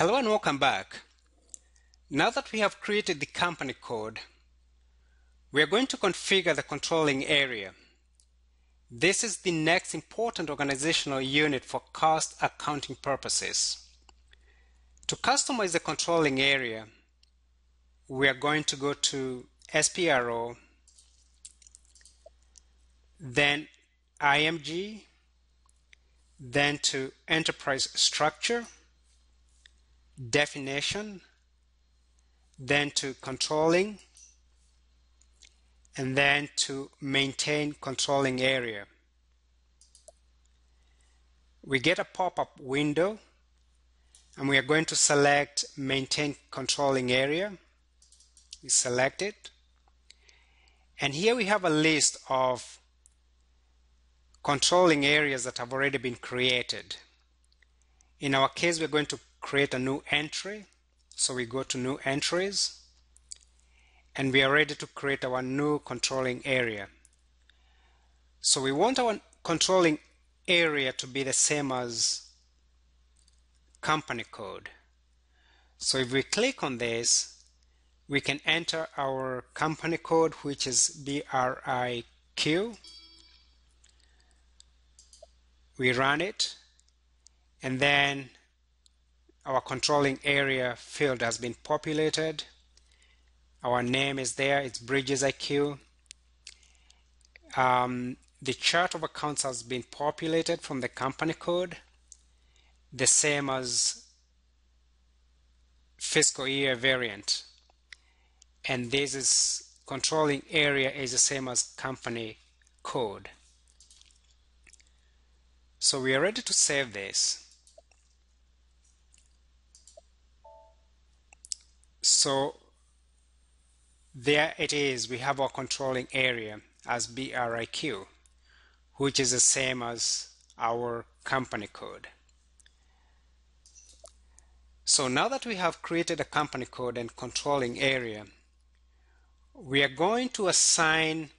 Hello and welcome back. Now that we have created the company code, we are going to configure the controlling area. This is the next important organizational unit for cost accounting purposes. To customize the controlling area, we are going to go to SPRO, then IMG, then to Enterprise Structure, Definition, then to Controlling, and then to Maintain Controlling Area. We get a pop-up window and we are going to select Maintain Controlling Area. We select it. And here we have a list of controlling areas that have already been created. In our case, we're going to create a new entry. So we go to new entries and we are ready to create our new controlling area. So we want our controlling area to be the same as company code. So if we click on this, we can enter our company code, which is BRIQ. We run it, and then our controlling area field has been populated. Our name is there, it's Bridges IQ. Um, the chart of accounts has been populated from the company code, the same as fiscal year variant. And this is controlling area is the same as company code. So we are ready to save this. So there it is. We have our controlling area as BRIQ, which is the same as our company code. So now that we have created a company code and controlling area, we are going to assign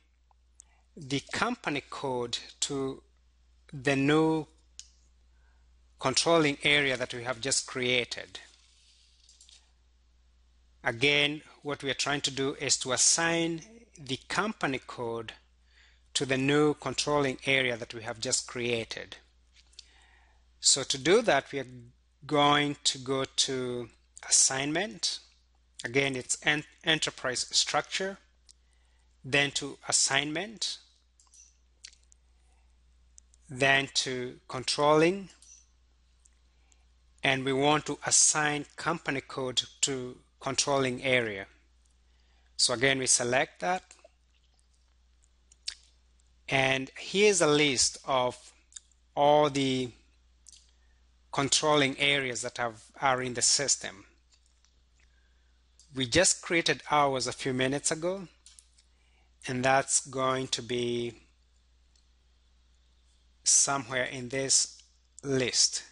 the company code to the new controlling area that we have just created. Again, what we are trying to do is to assign the company code to the new controlling area that we have just created. So to do that, we are going to go to assignment. Again, it's en enterprise structure, then to assignment, then to controlling and we want to assign company code to controlling area so again we select that and here's a list of all the controlling areas that have, are in the system we just created ours a few minutes ago and that's going to be somewhere in this list.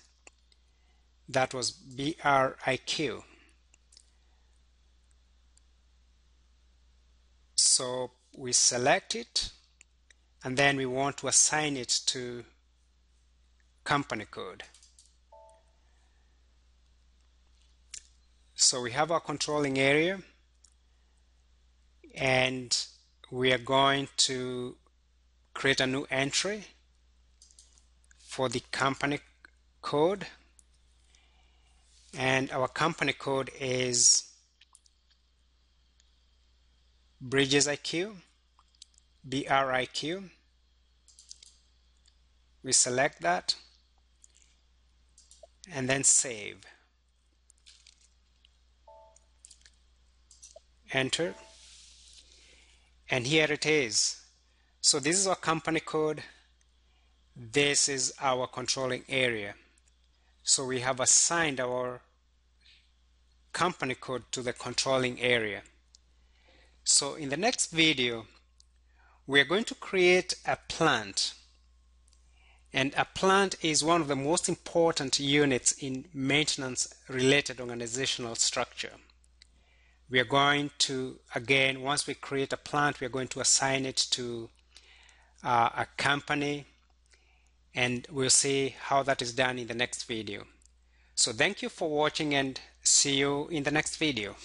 That was BRIQ. So we select it and then we want to assign it to company code. So we have our controlling area and we are going to create a new entry for the company code and our company code is Bridges IQ BRIQ we select that and then save. Enter. And here it is. So this is our company code. This is our controlling area. So we have assigned our company code to the controlling area so in the next video we are going to create a plant and a plant is one of the most important units in maintenance related organizational structure we are going to again once we create a plant we are going to assign it to uh, a company and we'll see how that is done in the next video. So thank you for watching and see you in the next video.